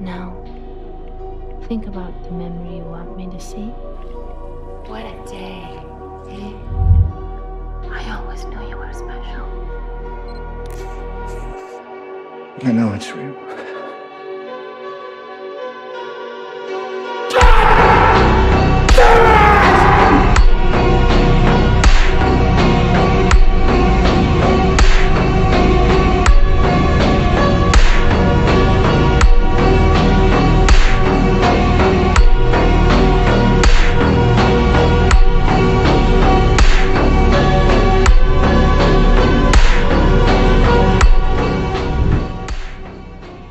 Now, think about the memory you want me to see. What a day. Eh? I always knew you were special. I know it's real.